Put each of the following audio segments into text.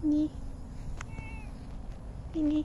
你，你，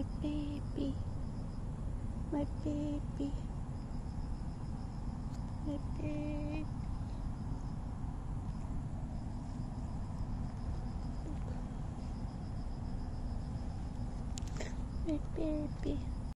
My baby. My baby. My baby. My baby.